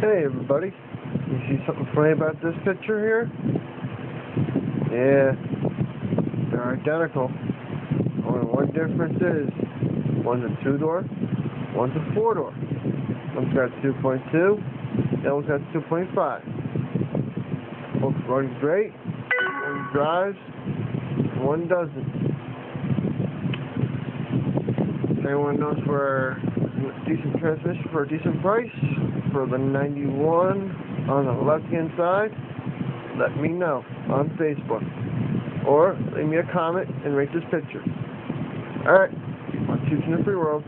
Hey everybody, you see something funny about this picture here? Yeah, they're identical. Only one difference is, one's a two-door, one's a four-door. One's got 2.2, the other one's got 2.5. Both run great, one drives, one doesn't. If anyone knows where a decent transmission for a decent price, for the 91 on the left hand side, let me know on Facebook. Or leave me a comment and rate this picture. Alright, on Choosing the Free World.